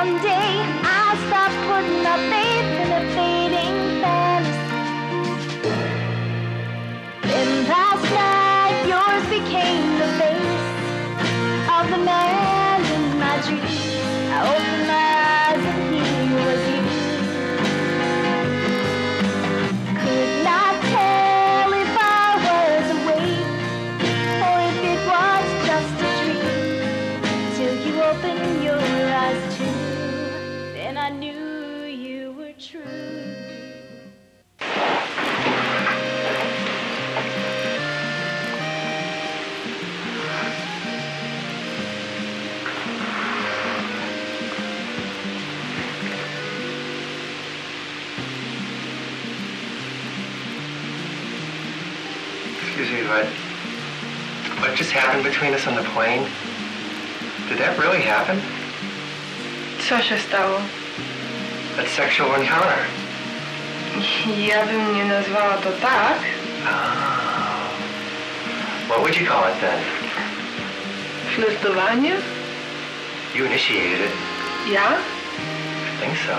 One day. Excuse me, but what just happened between us on the plane? Did that really happen? Co się stało? That sexual encounter? Ja bym nie nazwała to tak. Oh. What would you call it then? Flirtowanie? You initiated it. Ja? I think so.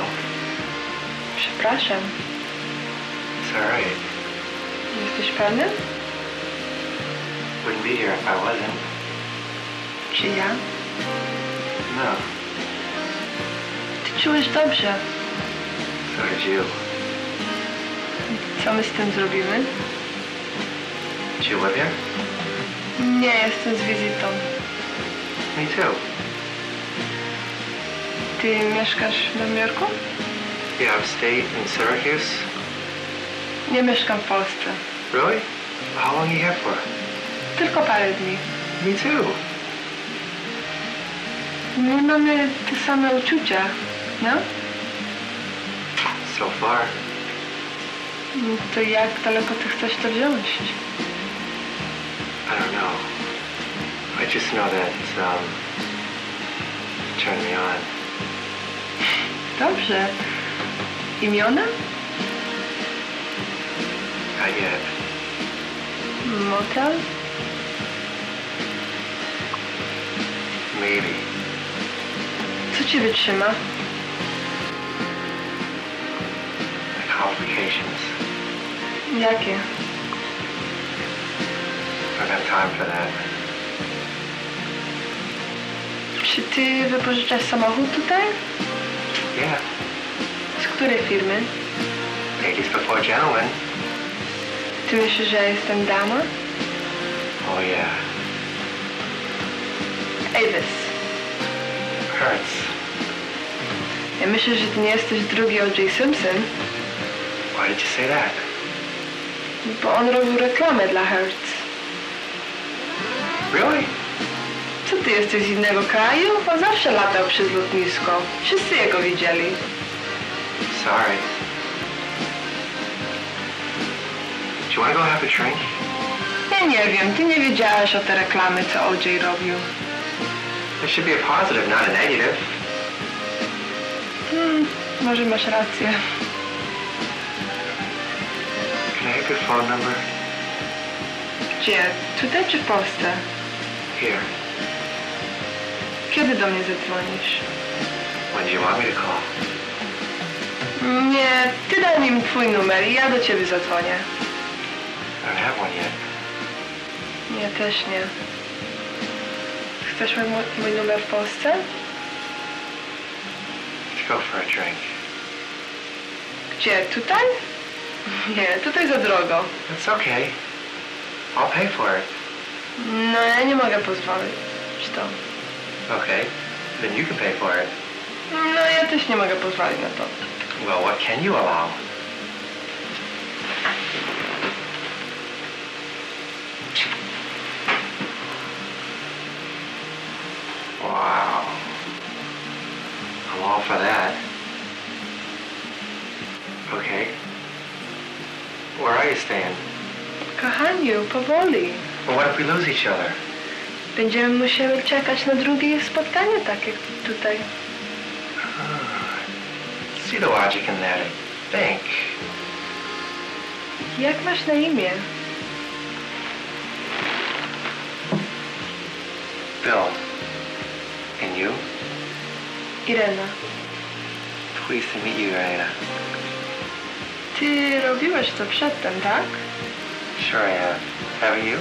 Przepraszam. It's all right. Jesteś pewny? Wouldn't be here if I wasn't. Czy ja? No. Ty czułeś dobrze. So did you. Co my z tym zrobimy? Did you live here? Nie, jestem z wizytą. Me too. Ty mieszkasz w Nowym Jorku? Yeah, upstate in Syracuse. Nie mieszkam w Polsce. Really? How long you here for? Tylko parę dni. Me too. My mamy te same uczucia, no? So far. No To jak daleko ty chcesz to wziąć? I don't know. I just know that um, turned me on. Dobrze. Imiona? Not yet. Motel? Co ciebie trzyma? The complications. Jakie? I don't have time for that. Czy ty wypożyczasz samochód tutaj? Yeah. Z której firmy? Ladies before gentlemen. Ty myślisz, że ja jestem dama? Oh yeah. Avis. Hurts. Ja myślę, że ty nie jesteś drugi O.J. Simpson, Why did you say that? bo on robił reklamę dla Hertz. Really? Co ty jesteś z innego kraju? On zawsze latał przez lotnisko. Wszyscy jego widzieli. Sorry. Do you want to go have a drink? Ja nie wiem, ty nie wiedziałaś o te reklamy, co O.J. robił. There should be a positive, not a negative. Hmm, może masz rację. Can I have your phone number? Gdzie? Tutaj czy w Polsce? Here. Kiedy do mnie zadzwonisz? When do you want me to call? Nie, ty daj mi twój numer i ja do ciebie zadzwonię. I don't have one yet. Nie, też nie. Chcesz mój, mój numer w Polsce? Let's go for a drink. Gdzie? Tutaj? Nie, tutaj za drogo. That's okay. I'll pay for it. No, ja nie mogę pozwolić to. Okay. Then you can pay for it. No, ja też nie mogę pozwolić na to. Well, what can you allow? All for that. Okay. Where are you staying? Kochaniu, powoli. Well, what if we lose each other? Będziemy musieli czekać na drugie spotkanie, tak jak tutaj. See the logic in that, I think. Jak masz na imię? Bill. And you? Irena. Pleased to meet you, Irena. Ty robiłeś to przedtem, tak? Sure I have. Haven't you?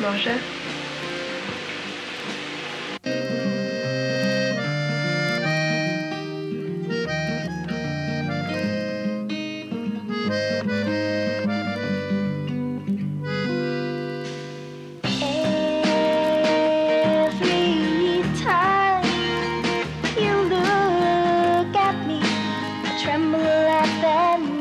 Może? laughing